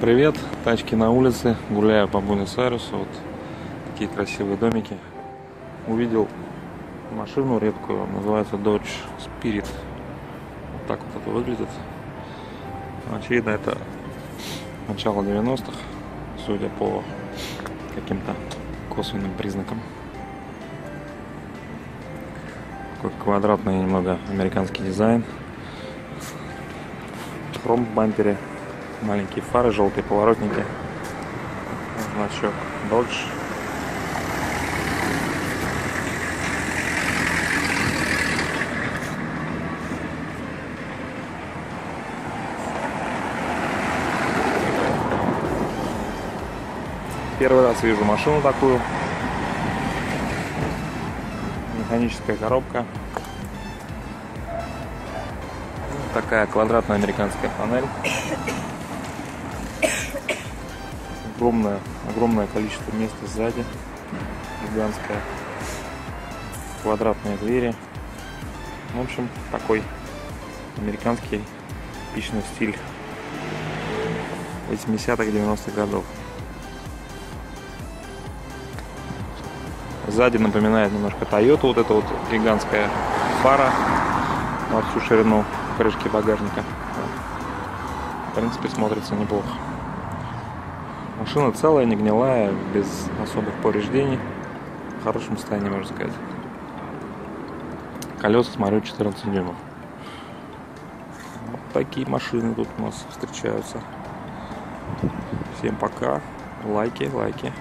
привет! Тачки на улице, гуляю по Буэнос-Айресу, вот такие красивые домики. Увидел машину редкую, называется Dodge Spirit. Вот так вот это выглядит. Очевидно, это начало 90-х, судя по каким-то косвенным признакам. Такой квадратный немного американский дизайн. Хром в бампере маленькие фары, желтые поворотники, значок Dodge. Первый раз вижу машину такую. Механическая коробка. Такая квадратная американская панель огромное, огромное количество места сзади, гигантская, квадратные двери. В общем, такой американский типичный стиль 80-х, 90-х годов. Сзади напоминает немножко Toyota, вот эта вот гигантская фара на всю ширину крышки багажника. В принципе, смотрится неплохо. Машина целая, не гнилая, без особых повреждений. В хорошем состоянии, можно сказать. Колеса, смотрю, 14 дюймов. Вот такие машины тут у нас встречаются. Всем пока. Лайки, лайки.